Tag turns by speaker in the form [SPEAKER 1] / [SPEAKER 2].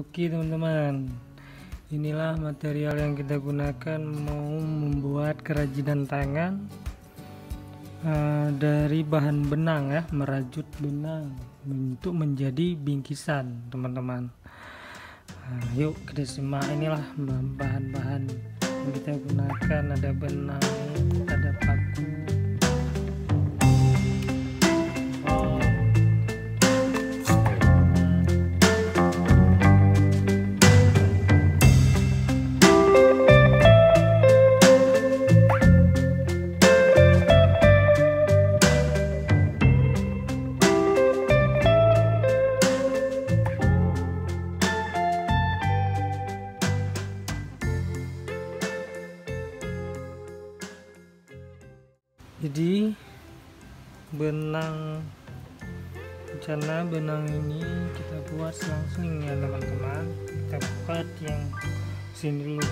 [SPEAKER 1] Oke teman-teman. Inilah material yang kita gunakan Mau membuat kerajinan tangan uh, Dari bahan benang ya Merajut benang Untuk menjadi bingkisan teman-teman. Uh, Yuk kita simak inilah bahan-bahan yang kita gunakan. Ada benang Ada paku jadi benang rencana benang ini kita buat langsung ya teman-teman. Kita buat yang sini dulu